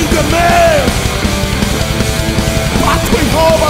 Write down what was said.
to the man Pathway home